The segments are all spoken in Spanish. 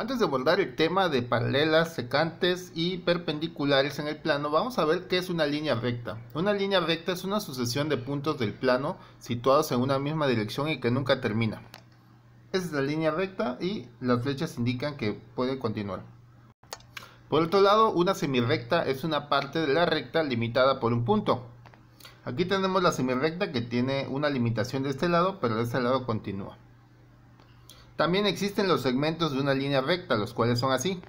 Antes de abordar el tema de paralelas, secantes y perpendiculares en el plano, vamos a ver qué es una línea recta. Una línea recta es una sucesión de puntos del plano situados en una misma dirección y que nunca termina. Esa es la línea recta y las flechas indican que puede continuar. Por otro lado, una semirrecta es una parte de la recta limitada por un punto. Aquí tenemos la semirrecta que tiene una limitación de este lado, pero de este lado continúa. También existen los segmentos de una línea recta, los cuales son así.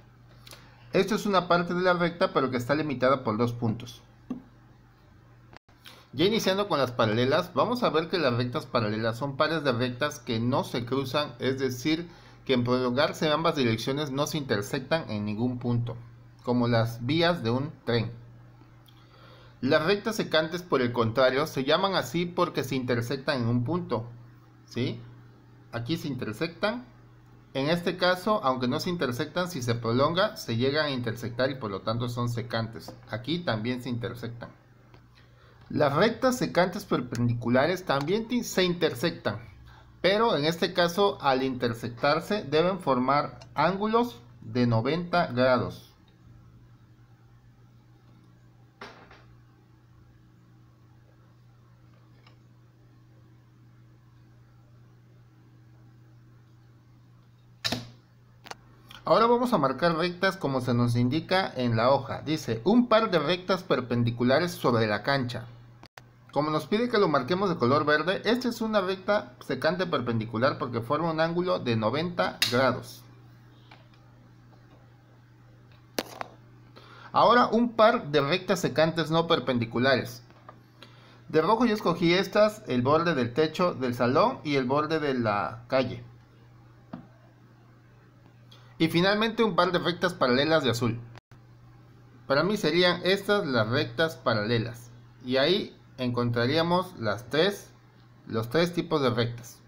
Esto es una parte de la recta, pero que está limitada por dos puntos. Ya iniciando con las paralelas, vamos a ver que las rectas paralelas son pares de rectas que no se cruzan, es decir, que en prolongarse ambas direcciones no se intersectan en ningún punto, como las vías de un tren. Las rectas secantes, por el contrario, se llaman así porque se intersectan en un punto, ¿sí? Aquí se intersectan. En este caso, aunque no se intersectan, si se prolonga, se llegan a intersectar y por lo tanto son secantes. Aquí también se intersectan. Las rectas secantes perpendiculares también se intersectan, pero en este caso al intersectarse deben formar ángulos de 90 grados. Ahora vamos a marcar rectas como se nos indica en la hoja. Dice, un par de rectas perpendiculares sobre la cancha. Como nos pide que lo marquemos de color verde, esta es una recta secante perpendicular porque forma un ángulo de 90 grados. Ahora un par de rectas secantes no perpendiculares. De rojo yo escogí estas, el borde del techo del salón y el borde de la calle. Y finalmente un par de rectas paralelas de azul. Para mí serían estas las rectas paralelas. Y ahí encontraríamos las tres, los tres tipos de rectas.